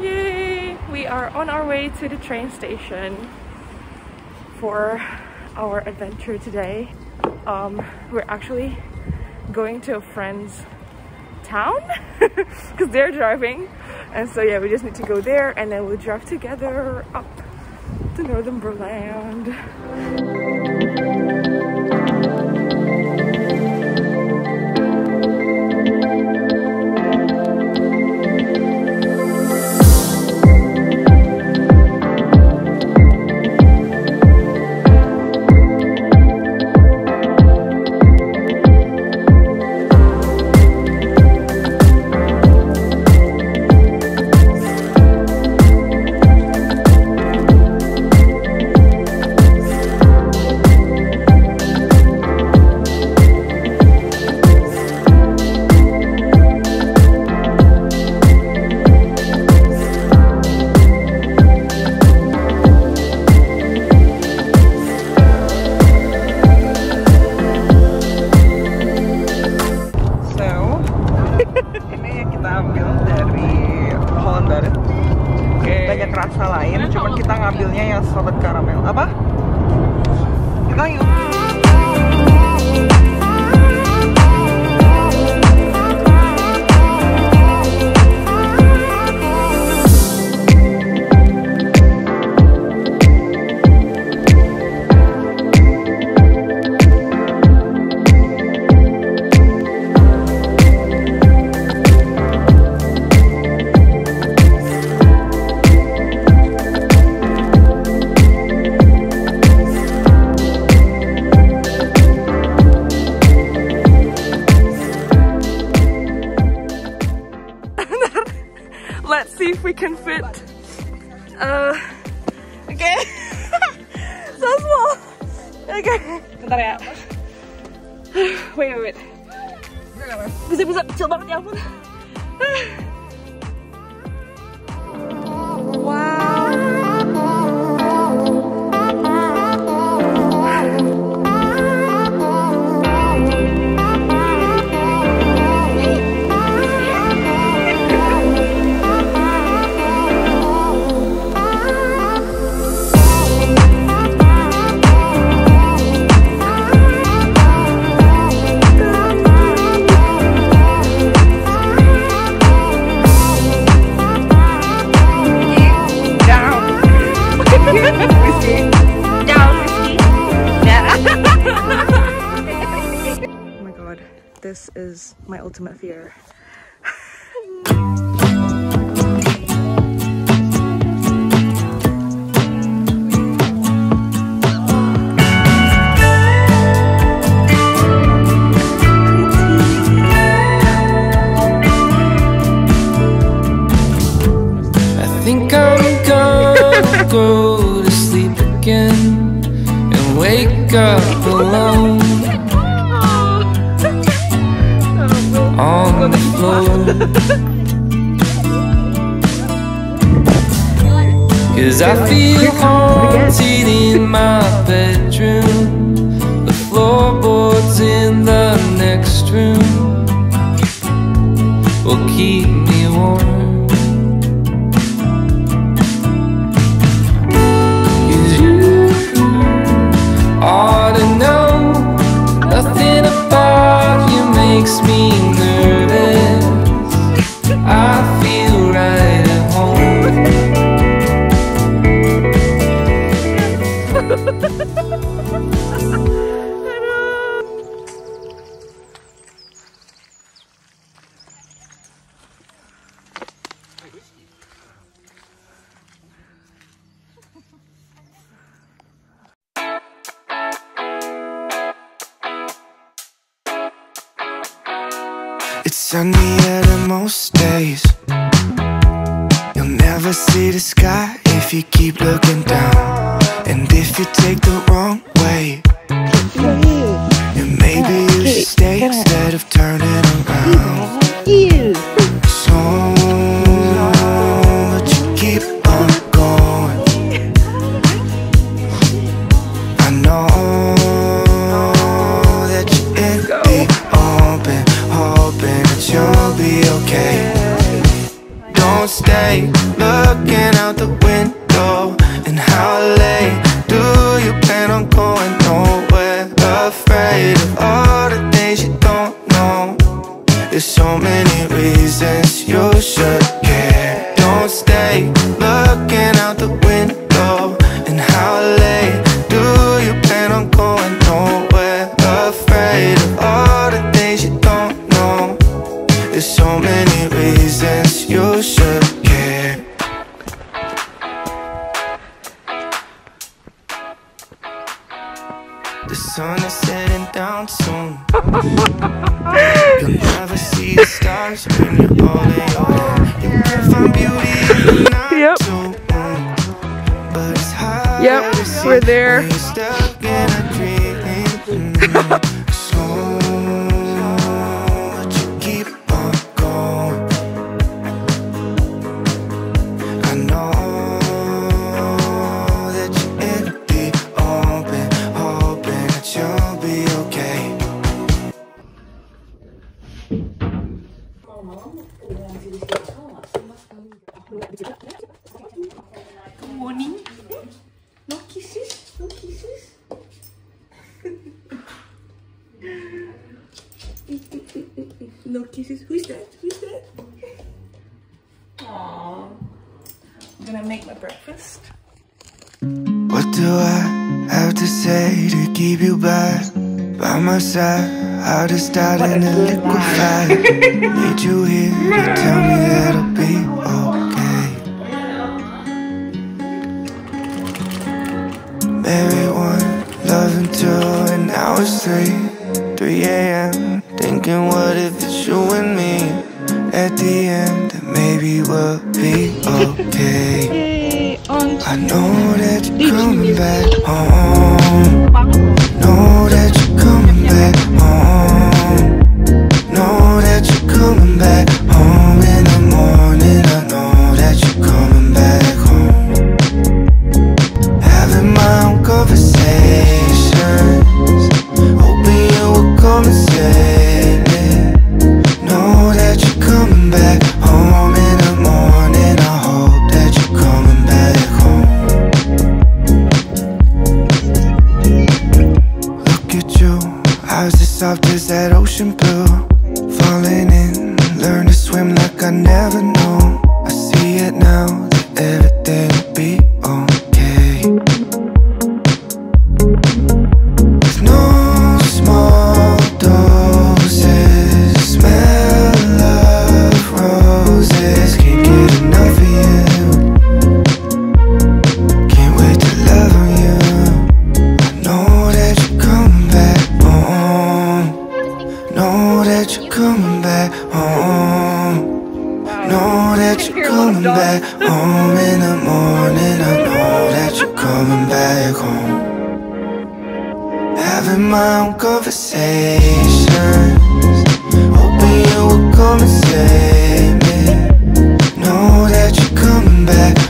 Yay! We are on our way to the train station for our adventure today. Um, we're actually going to a friend's town because they're driving and so yeah we just need to go there and then we'll drive together up to Northumberland. Ngambilnya if we can fit. Uh, okay. so small. Okay. Bentar ya. Wait, wait, wait. Bisa, bisa. Kecil banget ya ampun. Wow. This is my ultimate fear. Cause I feel haunted in my bedroom. The floorboards in the next room will keep me warm. Sunny at most days. You'll never see the sky if you keep looking down. And if you take the wrong way, okay. Don't stay looking out the window? And how late do you plan on going nowhere? Afraid of all the things you don't know. There's so many reasons you should Yep, we're there. no kisses. Who's that? Who's that? Aww. I'm gonna make my breakfast. What do I have to say to keep you back by my side? How to start in a liquefy. Need you here to tell me that I'll be okay. Married one, loving two, and now it's three, 3 a.m. Thinking, what if it's you and me? At the end, maybe we'll be okay. I know that you're coming back home. Know as that ocean blue. Falling in, learn to swim like I never knew. having my own conversations. Hoping you would come and save me. Know that you're coming back.